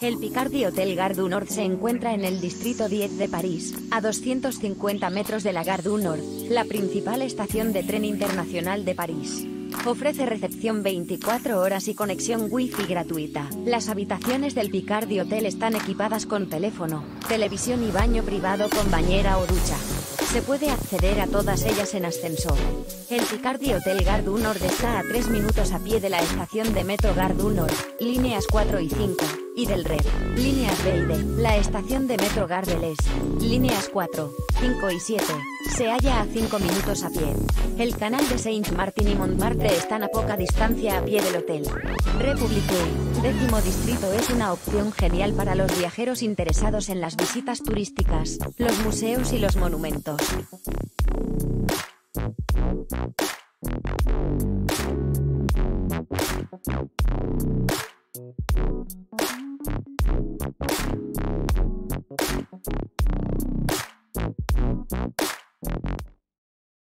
El Picardy Hotel Gare du Nord se encuentra en el distrito 10 de París, a 250 metros de la Gare du Nord, la principal estación de tren internacional de París. Ofrece recepción 24 horas y conexión Wi-Fi gratuita. Las habitaciones del Picardy Hotel están equipadas con teléfono, televisión y baño privado con bañera o ducha. Se puede acceder a todas ellas en ascensor. El Picardy Hotel Gare du Nord está a 3 minutos a pie de la estación de metro Gare du Nord, líneas 4 y 5 y del Red. Líneas B y. La estación de Metro Gardeles. Líneas 4, 5 y 7. Se halla a 5 minutos a pie. El canal de Saint-Martin y Montmartre están a poca distancia a pie del hotel. Republique, décimo distrito es una opción genial para los viajeros interesados en las visitas turísticas, los museos y los monumentos. Thank you.